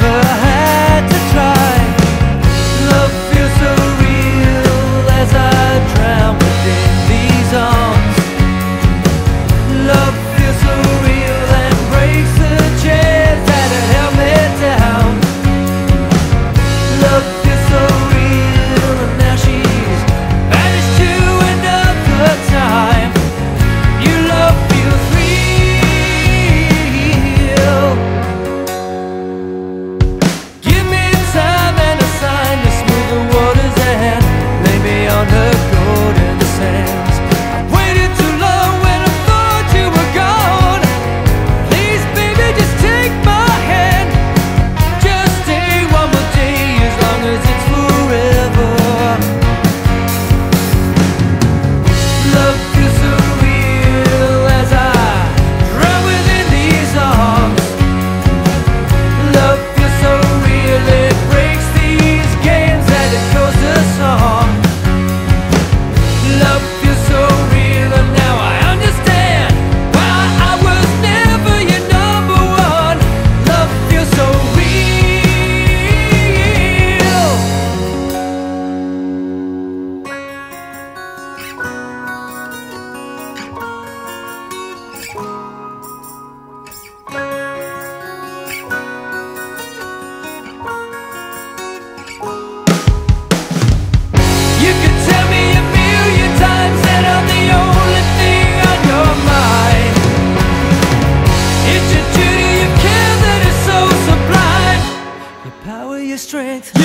never had to try. Love strength.